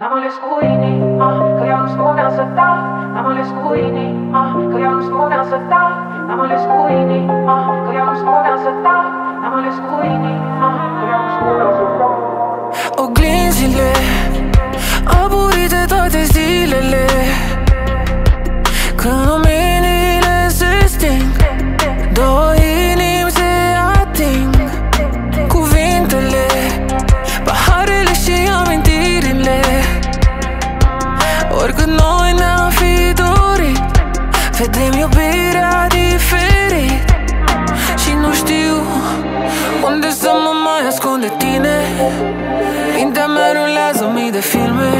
Namales kuini, ah, kõjaus kuna sõda, namales kuini, ah, kõjaus kuna sõda, namales kuini, ah, kõjaus kuna sõda, namales kuini. Vedem iubirea diferit. Și nu știu Unde să mă mai ascund de tine. Mintea mea rulează mii de filme.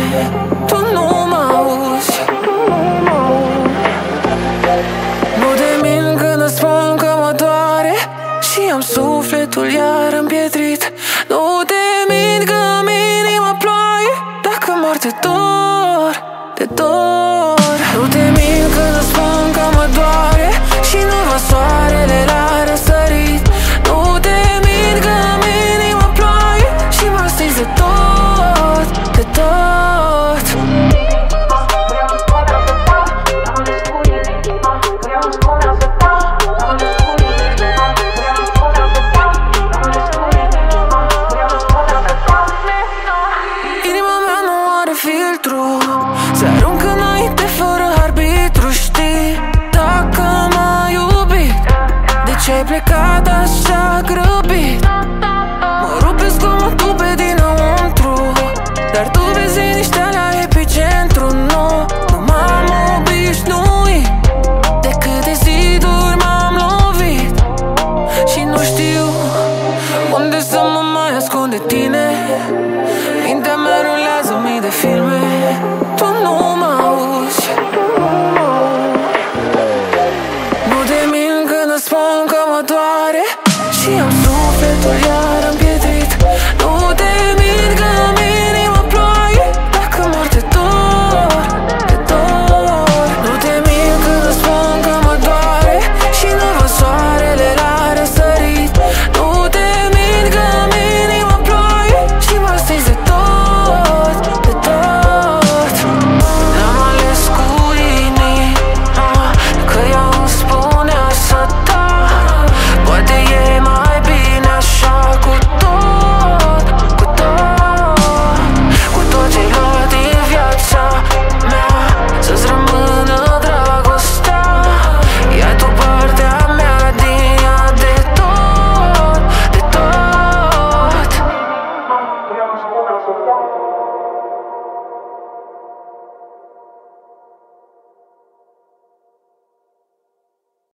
Tu nu mă auzi. Nu te min când îți spun că mă doare. Și am sufletul iar împietrit vezi liniștea la epicentru, nou, Nu. M-am obișnuit De câte ziduri m-am lovit. Și nu știu unde să mă mai ascund de tine. Mintea mea rulează mii de filme. Tu nu mă auzi. Nu de mint când îți spun că mă doare. Și am sufletul iar